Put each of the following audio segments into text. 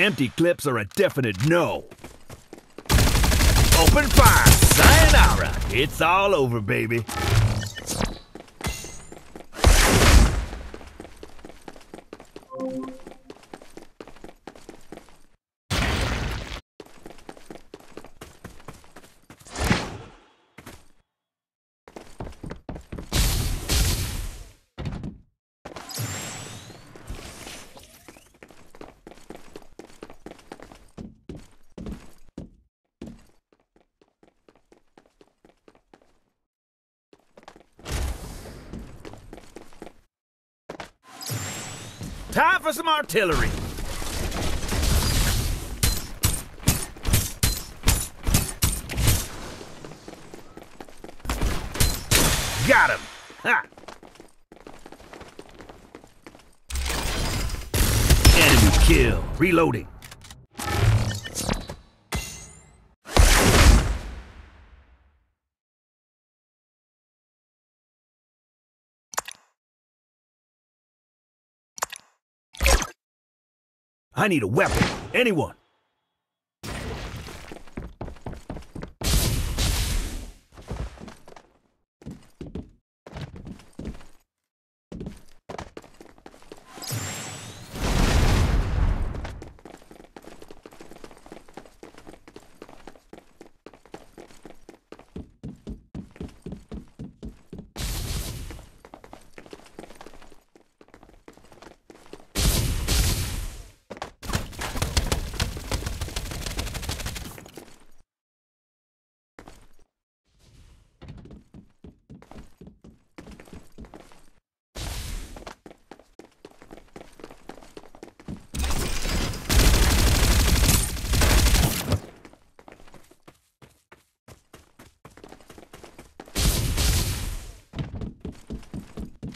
Empty clips are a definite no. Open fire! Sayonara! It's all over, baby. Time for some artillery. Got him! Ha! Enemy kill. Reloading. I need a weapon. Anyone.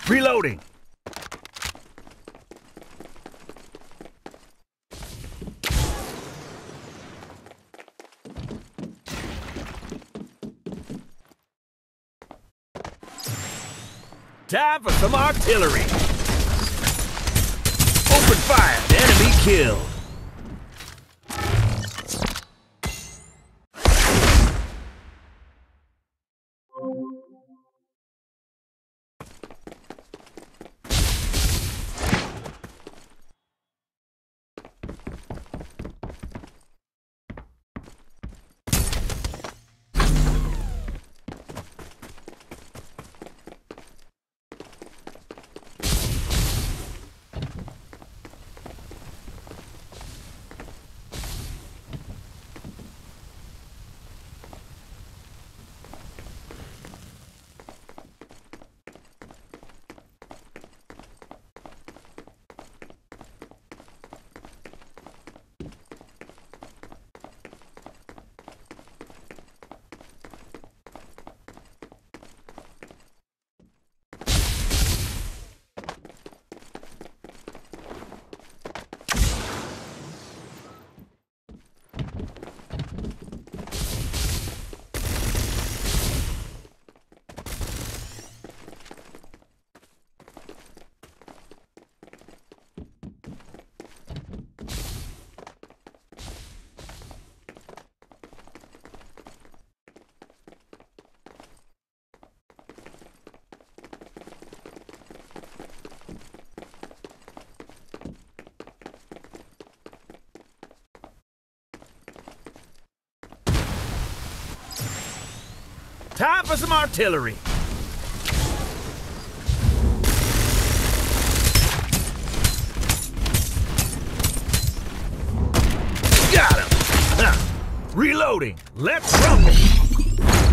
Reloading. Time for some artillery. Open fire. Enemy killed. Time for some artillery. Got him! Reloading. Let's rumble.